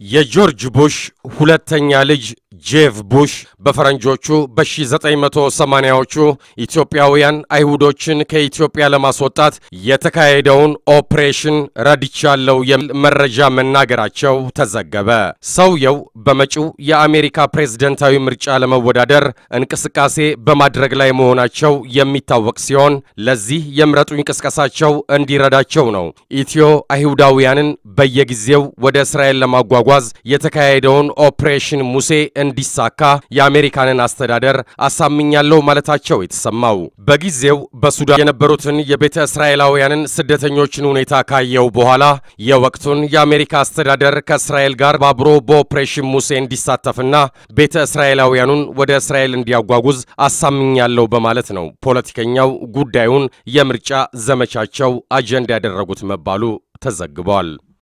የጆርጅ ቡሽ ሁለተኛ ልጅ ጄብ ቡሽ በፈረንጆቹ በ1980ዎቹ ኢትዮጵያውያን አይሁዶችን ከኢትዮጵያ ለማስወጣት የተካሄደውን ኦፕሬሽን ረድቻለሁ የሚል መረጃ መናገራቸው ተዘገበ። ሰውየው በመጪው የአሜሪካ ፕሬዝደንታዊ ምርጫ ለመወዳደር እንቅስቃሴ በማድረግ ላይ መሆናቸው የሚታወቅ ሲሆን ለዚህ የምረጡኝ ቅስቀሳቸው እንዲረዳቸው ነው ኢትዮ አይሁዳውያንን በየጊዜው ወደ እስራኤል ለማጓጓዝ የተካሄደውን ኦፕሬሽን ሙሴ እንዲሳካ የአሜሪካንን አስተዳደር አሳምኛለሁ ማለታቸው የተሰማው በጊዜው በሱዳን የነበሩትን የቤተ እስራኤላውያንን ስደተኞችን ሁኔታ ካየው በኋላ የወቅቱን የአሜሪካ አስተዳደር ከእስራኤል ጋር ባብሮ በኦፕሬሽን ሙሴ እንዲሳተፍና ቤተ እስራኤላውያኑን ወደ እስራኤል እንዲያጓጉዝ አሳምኛለሁ በማለት ነው ፖለቲከኛው ጉዳዩን የምርጫ ዘመቻቸው አጀንዳ ያደረጉት መባሉ ተዘግቧል።